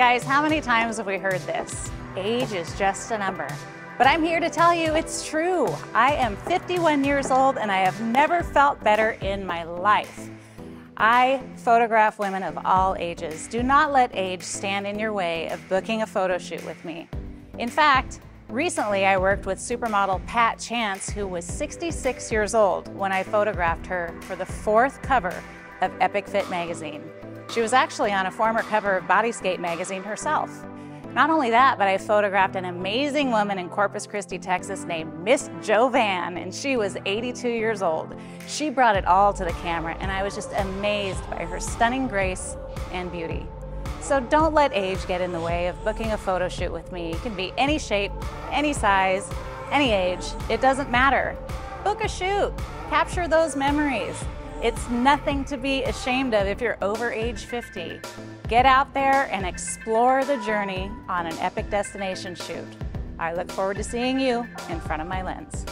Guys, how many times have we heard this? Age is just a number. But I'm here to tell you it's true. I am 51 years old and I have never felt better in my life. I photograph women of all ages. Do not let age stand in your way of booking a photo shoot with me. In fact, recently I worked with supermodel Pat Chance, who was 66 years old when I photographed her for the fourth cover of Epic Fit magazine. She was actually on a former cover of Bodyscape magazine herself. Not only that, but I photographed an amazing woman in Corpus Christi, Texas named Miss Jovan, and she was 82 years old. She brought it all to the camera, and I was just amazed by her stunning grace and beauty. So don't let age get in the way of booking a photo shoot with me. It can be any shape, any size, any age. It doesn't matter. Book a shoot. Capture those memories. It's nothing to be ashamed of if you're over age 50. Get out there and explore the journey on an epic destination shoot. I look forward to seeing you in front of my lens.